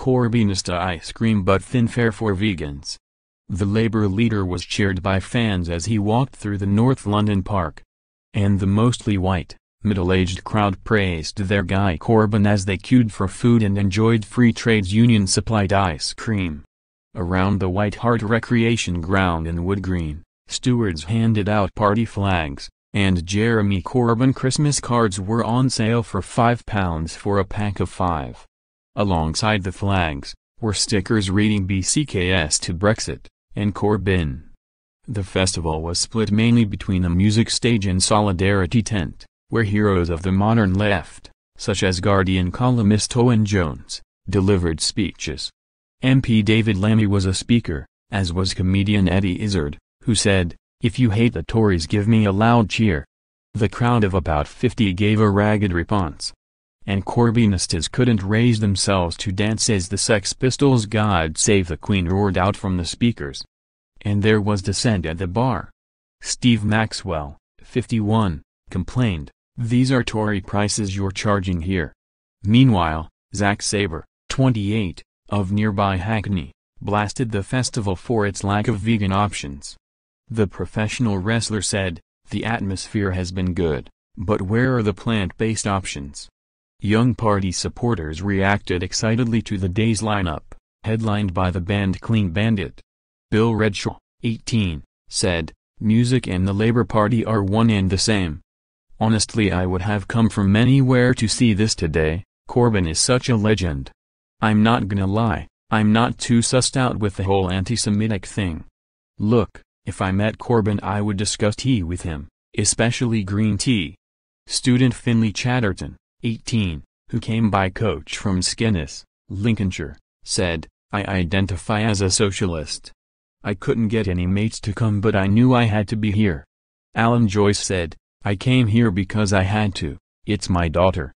Corbynista ice cream but thin fare for vegans. The Labour leader was cheered by fans as he walked through the North London Park. And the mostly white, middle-aged crowd praised their guy Corbyn as they queued for food and enjoyed free trades union-supplied ice cream. Around the White Hart Recreation Ground in Wood Green, stewards handed out party flags, and Jeremy Corbyn Christmas cards were on sale for £5 for a pack of five. Alongside the flags, were stickers reading BCKS to Brexit, and Corbyn. The festival was split mainly between a music stage and solidarity tent, where heroes of the modern left, such as Guardian columnist Owen Jones, delivered speeches. MP David Lammy was a speaker, as was comedian Eddie Izzard, who said, If you hate the Tories give me a loud cheer. The crowd of about 50 gave a ragged response. And Corbynistas couldn't raise themselves to dance as the Sex Pistols' God Save the Queen roared out from the speakers. And there was dissent at the bar. Steve Maxwell, 51, complained, These are Tory prices you're charging here. Meanwhile, Zack Sabre, 28, of nearby Hackney, blasted the festival for its lack of vegan options. The professional wrestler said, the atmosphere has been good, but where are the plant-based options? Young party supporters reacted excitedly to the day's lineup, headlined by the band Clean Bandit. Bill Redshaw, 18, said, Music and the Labour Party are one and the same. Honestly I would have come from anywhere to see this today, Corbyn is such a legend. I'm not gonna lie, I'm not too sussed out with the whole anti-Semitic thing. Look, if I met Corbyn I would discuss tea with him, especially green tea. Student Finley Chatterton, 18, who came by coach from Skegness, Lincolnshire, said, I identify as a socialist. I couldn't get any mates to come but I knew I had to be here. Alan Joyce said, I came here because I had to, it's my daughter.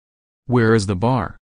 Where is the bar?